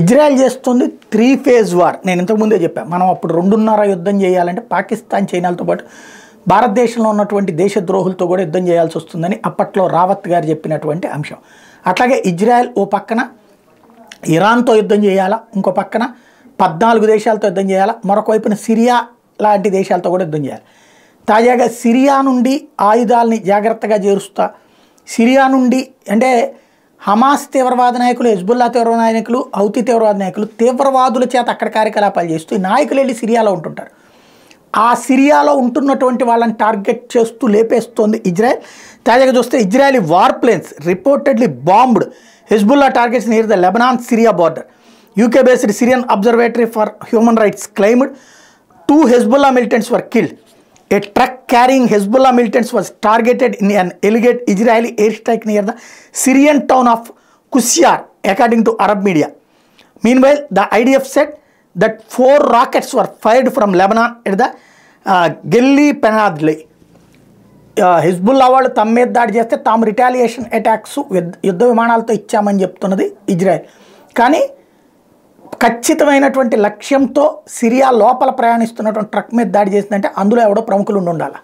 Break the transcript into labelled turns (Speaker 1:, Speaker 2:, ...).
Speaker 1: Israel చేస్తుంది three phase war నేను ఇంతకుముందే చెప్పాను మనం అప్పుడు రెండున్నర యుద్ధం చేయాలంటే పాకిస్తాన్ చైనాలతో పాటు భారతదేశంలో ఉన్నటువంటి దేశద్రోహులతో కూడా యుద్ధం చేయాల్సి వస్తుందని అప్పట్లో రావత్ గారు చెప్పినటువంటి అంశం. అట్లాగే ఇజ్రాయెల్ ఓ పక్కన ఇరాన్తో యుద్ధం చేయాలా ఇంకో పక్కన పద్నాలుగు దేశాలతో యుద్ధం చేయాలా మరొక వైపున సిరియా లాంటి దేశాలతో కూడా యుద్ధం చేయాలి. తాజాగా సిరియా నుండి ఆయుధాలని జాగ్రత్తగా చేరుస్తా సిరియా నుండి అంటే హమాస్ తీవ్రవాద నాయకులు హెజ్బుల్లా తీవ్రవాద నాయకులు హౌతీ తీవ్రవాద నాయకులు తీవ్రవాదుల చేత అక్కడ కార్యకలాపాలు చేస్తూ నాయకులు వెళ్ళి సిరియాలో ఉంటుంటారు. ఆ సిరియాలో ఉంటున్నటువంటి వాళ్ళని టార్గెట్ చేస్తూ లేపేస్తోంది ఇజ్రాయెల్. తాజాగా చూస్తే Israeli war planes reportedly bombed Hezbollah targets near the Lebanon Syria border UK based Syrian observatory for human rights claimed two Hezbollah militants were killed A truck carrying Hezbollah militants was targeted in an alleged Israeli airstrike near the Syrian town of Kusyar, according to Arab media. Meanwhile, the IDF said that four rockets were fired from Lebanon at the uh, Gilli Penadli. Uh, Hezbollah వాళ్ళు తమ మీద దాడి చేస్తే తాము retaliation attacks యుద్ధ విమానాలతో ఇచ్చామని చెప్తున్నది Israel కానీ ఖచ్చితమైనటువంటి లక్ష్యంతో సిరియా లోపల ప్రయాణిస్తున్నటువంటి ట్రక్ మీద దాడి చేసిందంటే అందులో ఎవడో ప్రముఖులు ఉండి ఉండాలి?